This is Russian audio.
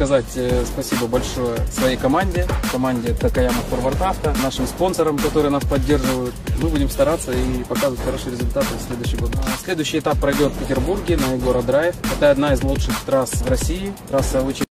сказать э, спасибо большое своей команде, команде Такаяма Форвард Авто, нашим спонсорам, которые нас поддерживают. Мы будем стараться и показывать хорошие результаты в следующий год. А следующий этап пройдет в Петербурге на Егора Драйв. Это одна из лучших трасс в России. Трасса очень